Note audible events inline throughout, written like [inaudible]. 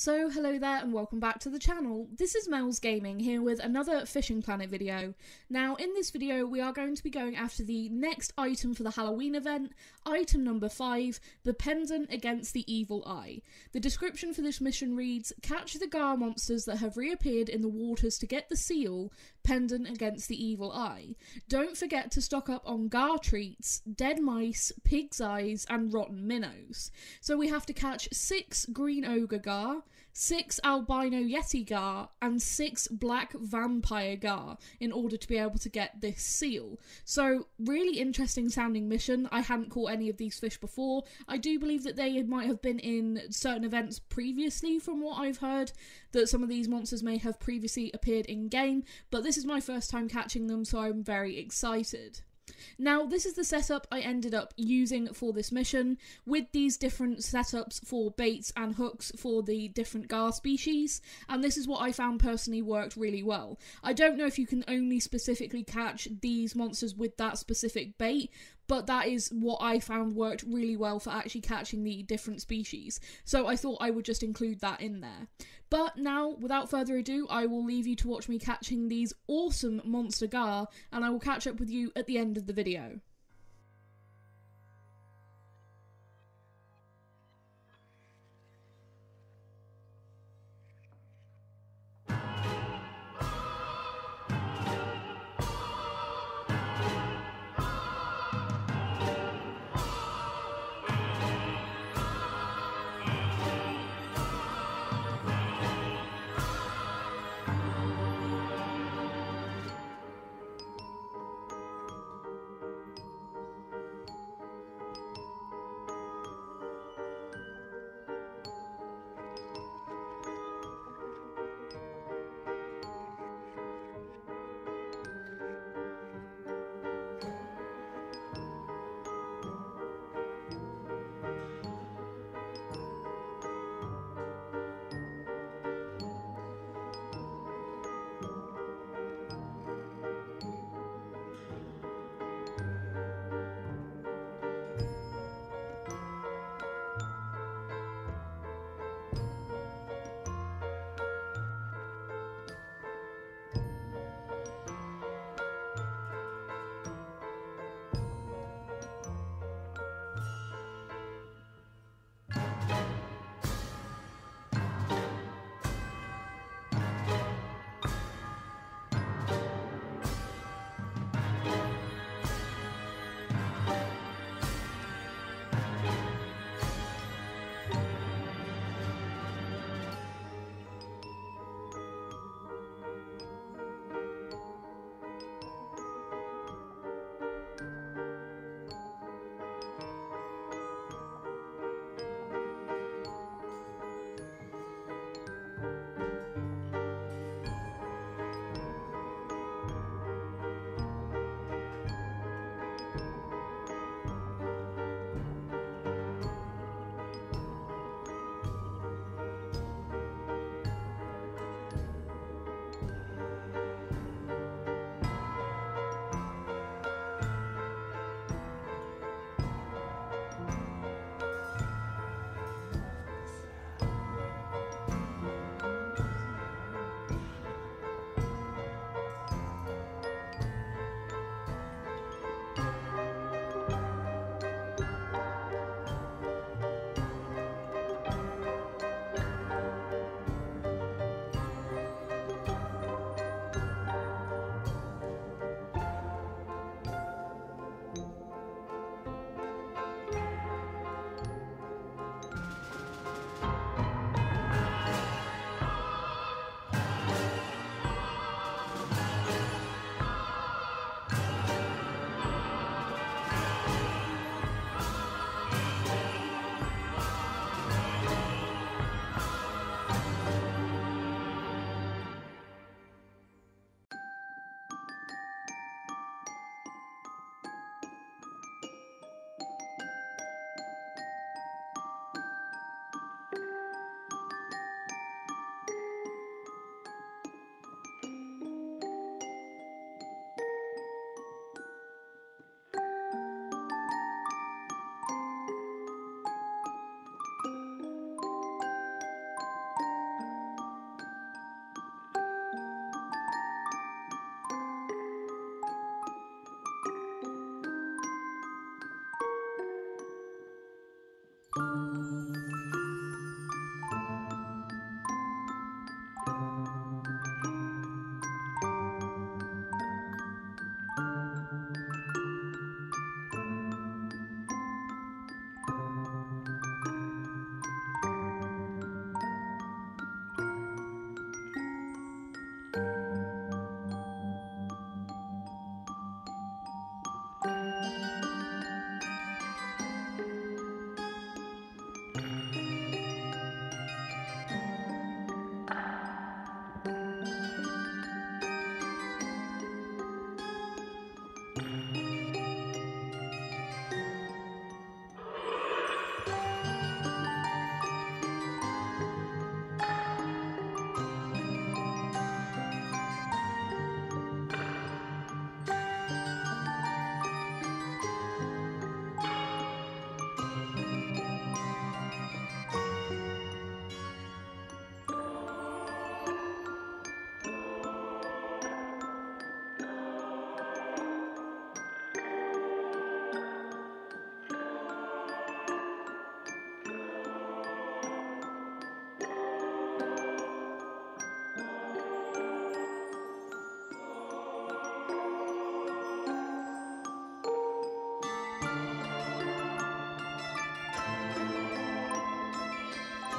So hello there and welcome back to the channel. This is Mel's Gaming here with another Fishing Planet video. Now in this video we are going to be going after the next item for the Halloween event, item number 5, the pendant against the evil eye. The description for this mission reads, catch the Gar monsters that have reappeared in the waters to get the seal, pendant against the evil eye. Don't forget to stock up on Gar treats, dead mice, pig's eyes and rotten minnows. So we have to catch 6 green ogre Gar, six albino yeti gar, and six black vampire gar in order to be able to get this seal. So, really interesting sounding mission. I hadn't caught any of these fish before. I do believe that they might have been in certain events previously, from what I've heard, that some of these monsters may have previously appeared in game, but this is my first time catching them, so I'm very excited. Now, this is the setup I ended up using for this mission, with these different setups for baits and hooks for the different gar species, and this is what I found personally worked really well. I don't know if you can only specifically catch these monsters with that specific bait, but that is what I found worked really well for actually catching the different species. So I thought I would just include that in there. But now, without further ado, I will leave you to watch me catching these awesome monster gar, and I will catch up with you at the end of the video.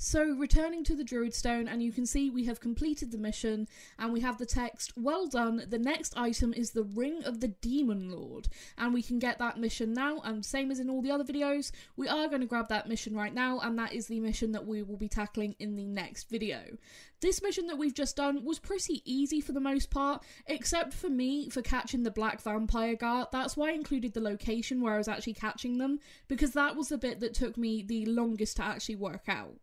So, returning to the Druid Stone, and you can see we have completed the mission, and we have the text, Well done, the next item is the Ring of the Demon Lord, and we can get that mission now, and same as in all the other videos, we are going to grab that mission right now, and that is the mission that we will be tackling in the next video. This mission that we've just done was pretty easy for the most part, except for me for catching the Black Vampire gar. That's why I included the location where I was actually catching them, because that was the bit that took me the longest to actually work out.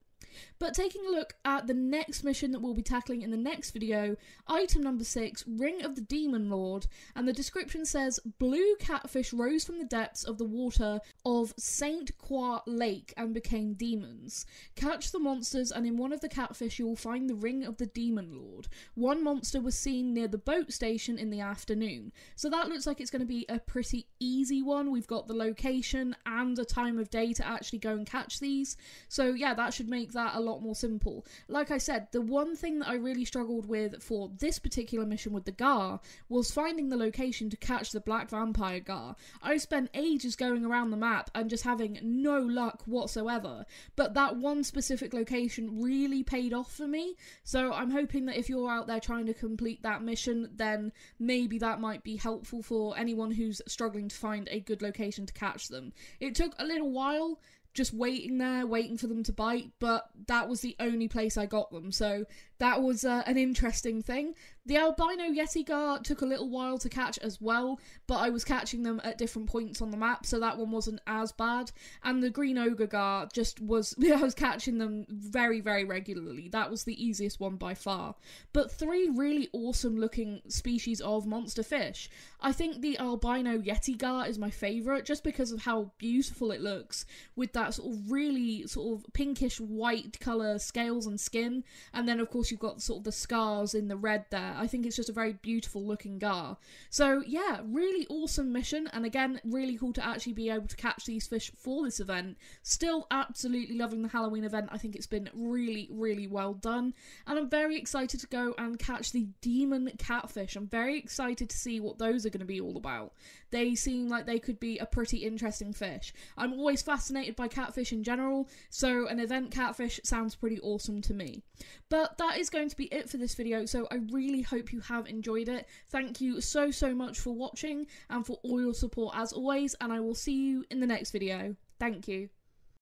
But taking a look at the next mission that we'll be tackling in the next video, item number 6, Ring of the Demon Lord, and the description says, Blue catfish rose from the depths of the water of Saint Croix Lake and became demons. Catch the monsters and in one of the catfish you will find the Ring of the Demon Lord. One monster was seen near the boat station in the afternoon. So that looks like it's going to be a pretty easy one. We've got the location and a time of day to actually go and catch these. So yeah, that should make that that a lot more simple. Like I said, the one thing that I really struggled with for this particular mission with the Gar was finding the location to catch the Black Vampire Gar. I spent ages going around the map and just having no luck whatsoever, but that one specific location really paid off for me. So I'm hoping that if you're out there trying to complete that mission, then maybe that might be helpful for anyone who's struggling to find a good location to catch them. It took a little while just waiting there, waiting for them to bite, but that was the only place I got them. So that was uh, an interesting thing. The albino Yeti gar took a little while to catch as well, but I was catching them at different points on the map, so that one wasn't as bad. And the green ogre gar just was, [laughs] I was catching them very, very regularly. That was the easiest one by far. But three really awesome looking species of monster fish. I think the albino Yeti gar is my favourite just because of how beautiful it looks with that sort of really sort of pinkish white colour scales and skin, and then of course course you've got sort of the scars in the red there. I think it's just a very beautiful looking gar. So yeah, really awesome mission, and again, really cool to actually be able to catch these fish for this event. Still absolutely loving the Halloween event. I think it's been really, really well done, and I'm very excited to go and catch the demon catfish. I'm very excited to see what those are going to be all about. They seem like they could be a pretty interesting fish. I'm always fascinated by catfish in general, so an event catfish sounds pretty awesome to me. But that is going to be it for this video, so I really hope you have enjoyed it. Thank you so, so much for watching and for all your support as always, and I will see you in the next video. Thank you.